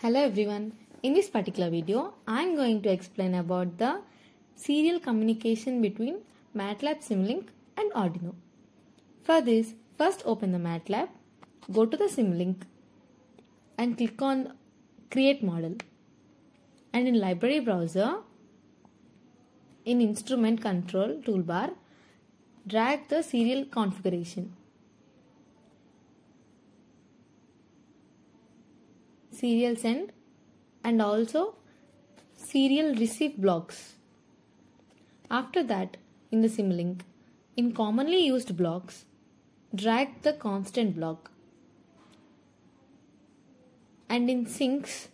Hello everyone. In this particular video, I am going to explain about the serial communication between MATLAB Simulink and Arduino. For this, first open the MATLAB, go to the Simulink and click on Create Model. And in Library Browser, in Instrument Control Toolbox, drag the serial configuration. Serial send and also serial receive blocks. After that, in the Simulink, in commonly used blocks, drag the constant block. And in sinks,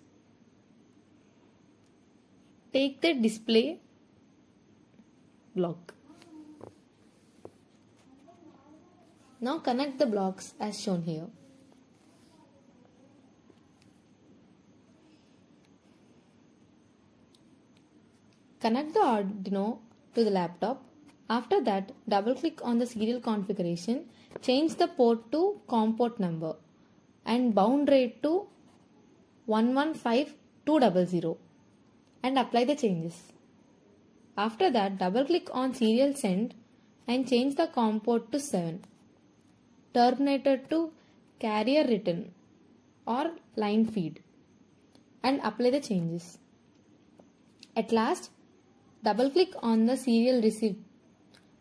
take the display block. Now connect the blocks as shown here. Connect the Arduino to the laptop. After that, double click on the serial configuration, change the port to COM port number and baud rate to 115200 and apply the changes. After that, double click on serial send and change the COM port to 7. Terminator to carriage return or line feed and apply the changes. At last, double click on the serial receive.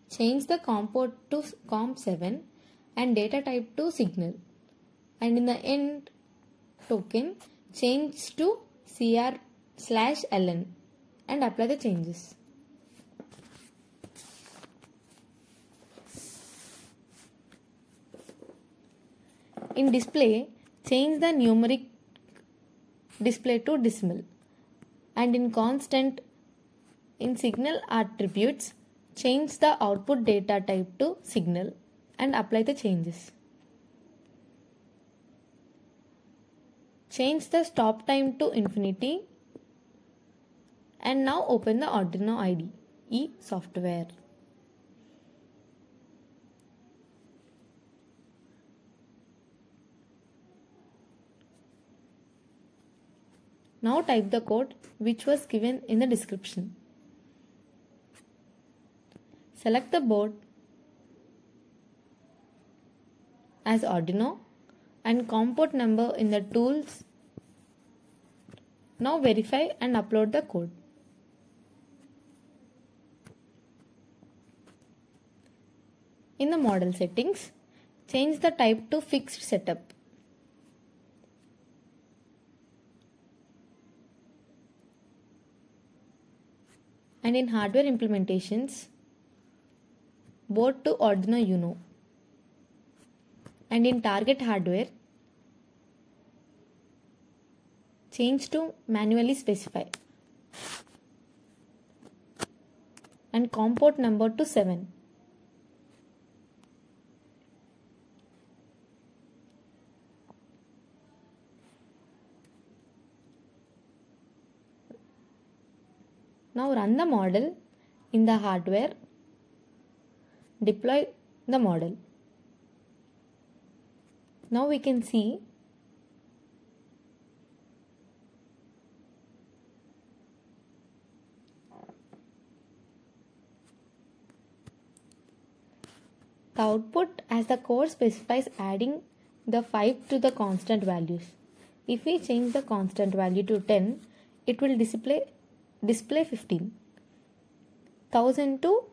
Change the COM port to COM7 and data type to single. And in the end token, change to CR slash LN and apply the changes. In display, change the numeric display to decimal and in constant in signal attributes change the output data type to single and apply the changes. Change the stop time to infinity and now open the Arduino IDE software. Now type the code which was given in the description. Select the board as Arduino and COM port number in the tools. Now verify and upload the code. In the model settings, change the type to fixed step. And in hardware implementations, board to Arduino Uno. And in target hardware, change to manually specify. And COM port number to 7. Now run the model in the hardware. Deploy the model. Now we can see the output as the code specifies adding the 5 to the constant values. If we change the constant value to 10, it will display display 15 1000 to